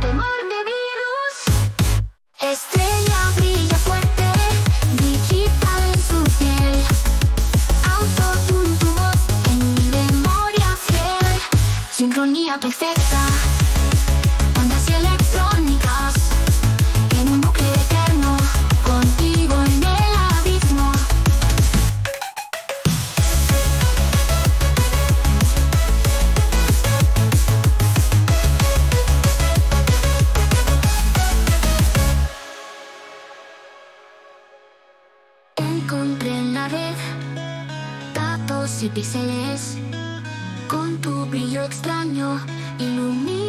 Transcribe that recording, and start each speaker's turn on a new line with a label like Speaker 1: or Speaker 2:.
Speaker 1: temor de virus. Estrella brilla fuerte, digital en su piel. Autotune tu voz en mi memoria fiel. Sincronía perfecta. Y píxeles. Con tu brillo extraño, ilumina